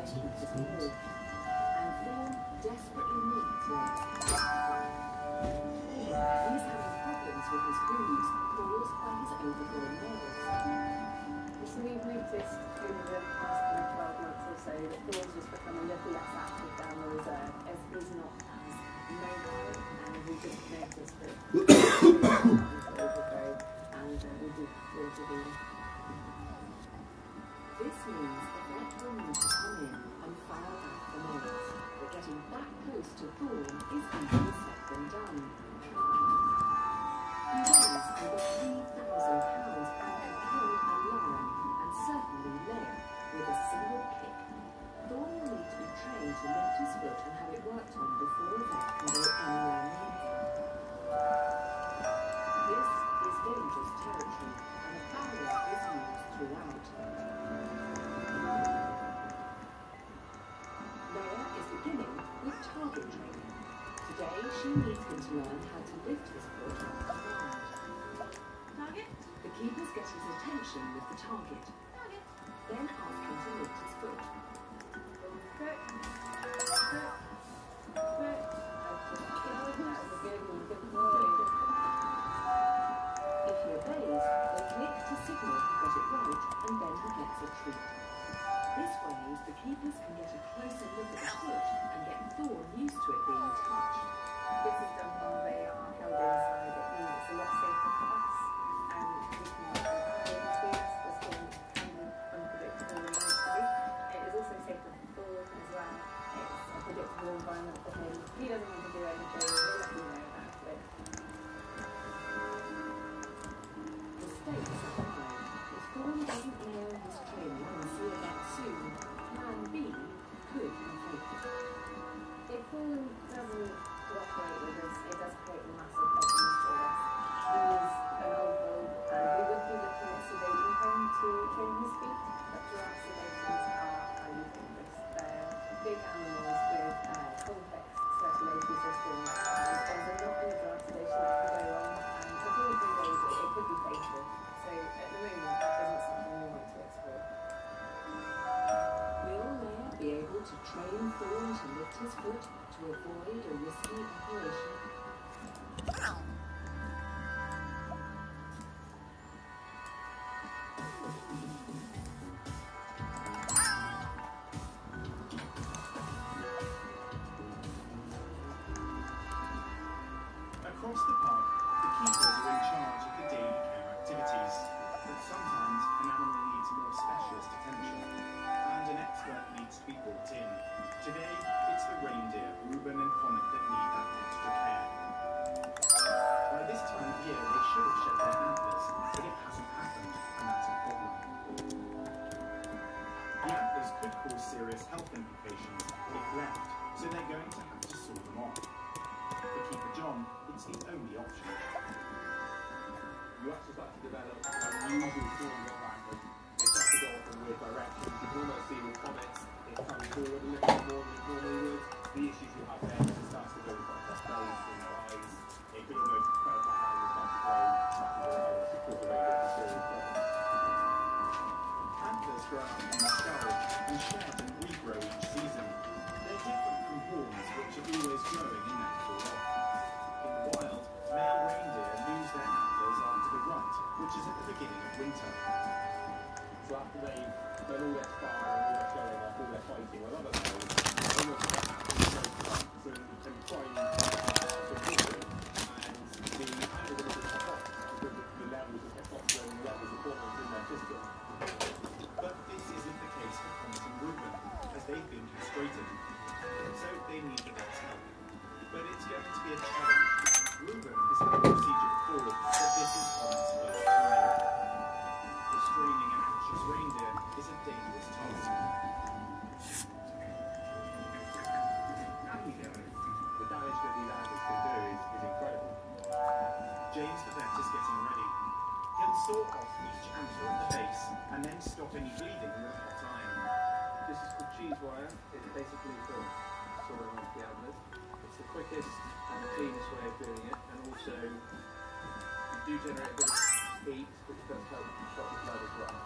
He's having problems with his food caused by his overgrown nails. This is dangerous territory and a barrier is used How to lift his foot. Target? The keepers get his attention with the target, Target. then ask him to lift his. Foot. Foot. Foot. Able to train Thorn to lift his foot to avoid a risky operation? Across the park, the keepers are in charge of the daily care activities, but sometimes an animal needs more specialist attention, and an expert needs to be brought in. Today, it's the reindeer, Reuben and Comet, that need that extra care. By this time of year, they should have shed their antlers, but it hasn't happened, and that's a problem. The antlers could cause serious health implications if left, so they're going to have to saw them off. For Keeper John, it's the only option. you actually start to develop unusual forms off in. You can almost see with Comet's, it comes forward a little bit more than it normally would. The issues you have there is it starts to go like that face in their eyes. It could almost curve behind and start to grow, start to cause a very serious problem. Antlers grow out from the skull and shed and regrow each season. They're different from horns, which are always growing system. But this isn't the case for and Reuben, as they've been castrated. So they need the vet's help. But it's going to be a challenge. and then stop any bleeding in the meantime. This is called cheese wire. It's basically for sawing off the outlet. It's the quickest and cleanest way of doing it, and also you do generate a bit of heat, which does help stop the blood as well.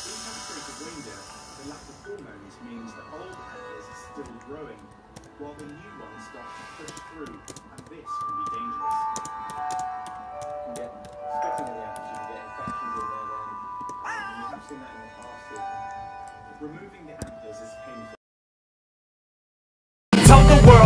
Being castrated the lack of hormones means that old antlers are still growing, while the new ones start to push through the world.